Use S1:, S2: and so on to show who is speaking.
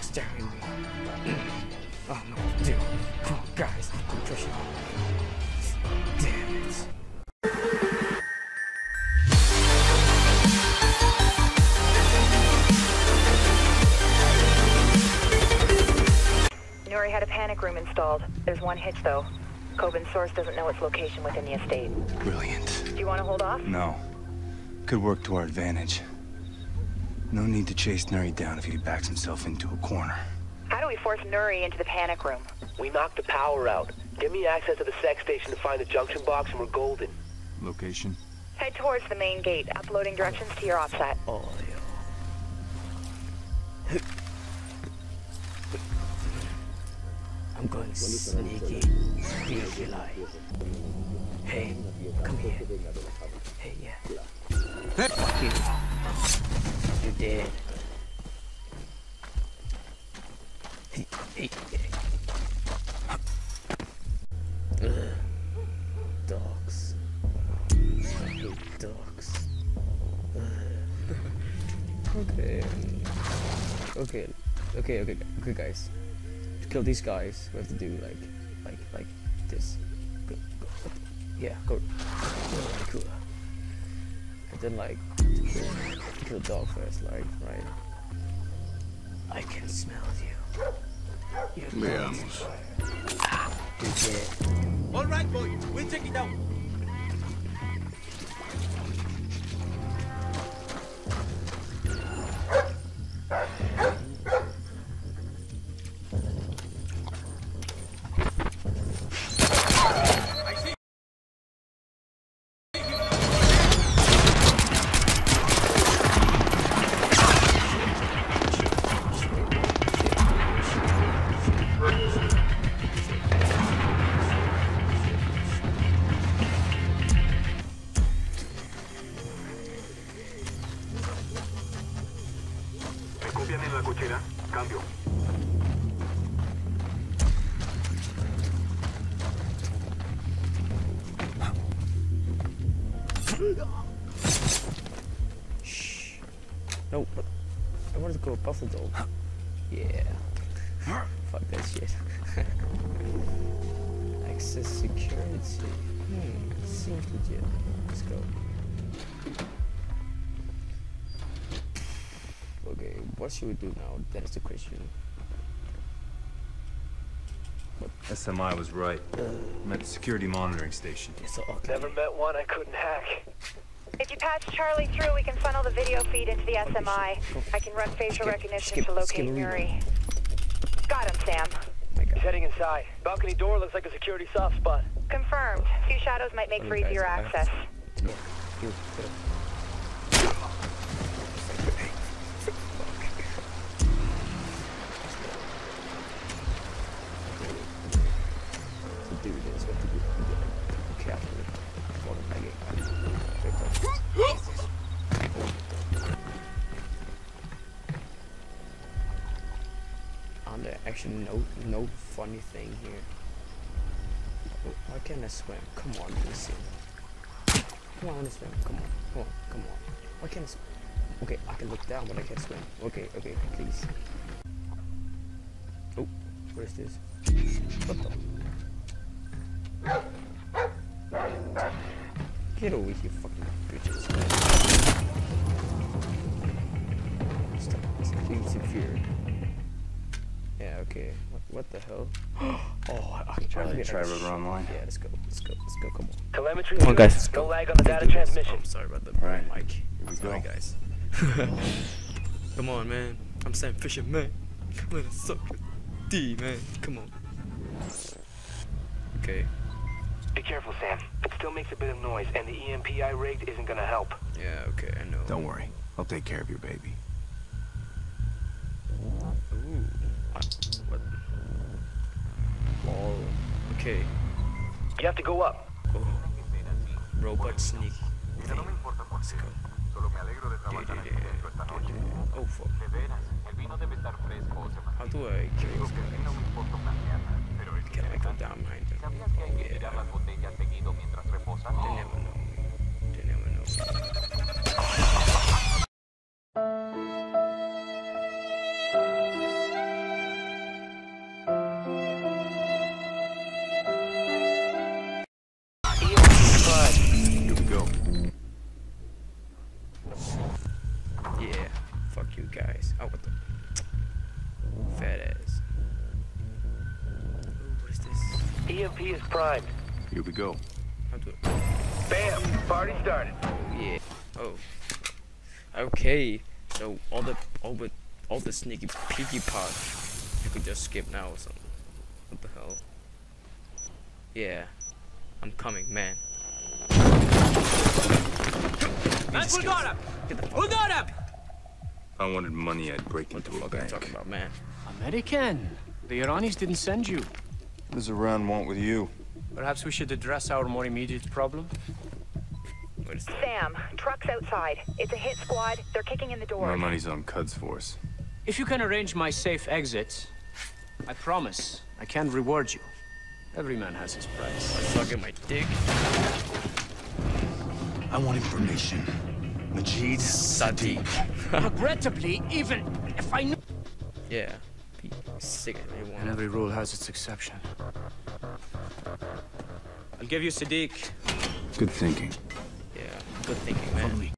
S1: staring at me. I don't know what to do. Come on, guys, I'm pushing. Damn it.
S2: Nuri had a panic room installed. There's one hitch, though. Kobin's source doesn't know its location within the estate.
S3: Brilliant.
S2: Do you want to hold off?
S3: No. Could work to our advantage. No need to chase Nuri down if he backs himself into a corner.
S2: How do we force Nuri into the panic room?
S4: We knocked the power out. Give me access to the sex station to find the junction box and we're golden.
S3: Location?
S2: Head towards the main gate, uploading directions to your OPSAT.
S1: Oh, yeah. I'm going sneaky, sneaky like. Hey, come here. Hey, yeah. Fuck you. Dead. Dogs. I hate dogs. Okay. Okay. Okay, okay, okay, guys. To kill these guys, we have to do like, like, like this. Go, go, yeah, go. Cool. Then like, to kill, the dog first, like, right? I can smell you. You're
S3: Veamos.
S1: You're. Ah,
S5: All right, boy. We'll check it out.
S6: Cambio.
S1: No, but I wanted to go the dog. Yeah. Fuck that shit. Access security. Hmm, seems legit. Let's go. What should we do now? That is the question.
S7: SMI was right. Uh, I'm at the security monitoring station.
S1: It's so ugly.
S4: Never met one I couldn't hack.
S2: If you patch Charlie through, we can funnel the video feed into the SMI. I can run facial
S1: Skip-
S2: recognition
S1: skip-
S2: to locate
S1: skip a
S2: Got him, Sam.
S1: Oh my
S4: He's heading inside. Balcony door looks like a security soft spot.
S2: Confirmed. Few shadows might make for
S1: Okay,
S2: easier
S1: guys,
S2: access.
S1: Yeah, actually no no funny thing here. Why can't I swim? Come on, Lucy. Come on, I swim. Come on, come on, come on. Why can't I swim? Okay, I can look down, but I can't swim. Okay, okay, please. Oh, what is this? What the? Get over you fucking bitches. Stop, please fear. Yeah, okay. What, what the hell? oh, I can try to get
S3: try
S1: that
S3: Rover. Online.
S1: Yeah, let's go, let's go, let's go, come on.
S4: Telemetry.
S1: Come on, guys, let's
S4: No
S1: go.
S4: lag on the data
S1: Let's do
S4: transmission.
S1: Oh, sorry about the
S3: Right.
S1: mic.
S3: Here we
S1: Sorry,
S3: go.
S1: guys. Come on, man. I'm Sam Fisher, man. Come on, suck your D, man. Come on. Okay.
S4: Be careful, Sam. It still makes a bit of noise, and the EMP I rigged isn't gonna help.
S1: Yeah, okay, I know.
S3: Don't worry. I'll take care of your baby.
S1: Ooh. I, what? Oh. Okay.
S4: You have to go up.
S1: Oh. Robot sneak.
S6: Mira, no me importa por
S1: Let's
S6: qué.
S1: go.
S6: Solo me alegro de
S1: Yeah,
S6: trabajar
S1: yeah,
S6: aquí dentro esta noche.
S1: Oh, fuck.
S6: De veras, el vino debe estar fresco o se
S1: How do I kill this
S6: que
S1: guy?
S6: no me importa una pero es
S1: Can I go down behind him?
S6: ¿Sabías que hay que
S1: oh,
S6: Yeah. las botellas seguido mientras reposan?
S1: They never know. They never know. Guys. Oh, what the? Fat ass. Ooh, what is this?
S4: EMP is primed.
S7: Here we go.
S1: How do it?
S4: Bam! Party started.
S1: Oh, yeah. Oh. Okay. So all the all the all the sneaky peeky parts you could just skip now or something. What the hell? Yeah. I'm coming, man. Man, we got him! Get the fuck
S5: got him?
S7: If I wanted money, I'd break
S1: What the
S7: into a
S1: fuck are you
S7: bank.
S1: talking about, man?
S5: American. The Iranis didn't send you.
S3: What does Iran want with you?
S5: Perhaps we should address our more immediate problem.
S1: What is that?
S2: Sam, truck's outside. It's a hit squad. They're kicking in the
S7: door.
S2: My
S7: money's on Quds Force.
S5: If you can arrange my safe exit, I promise I can reward you. Every man has his price.
S1: Sucking my dick.
S3: I want information. Majid
S1: Sadiq.
S5: Regrettably, even if I knew.
S1: Yeah. Be sick of
S5: And every rule has its exception. I'll give you Sadiq.
S3: Good thinking.
S1: Yeah. Good thinking, man.
S5: me.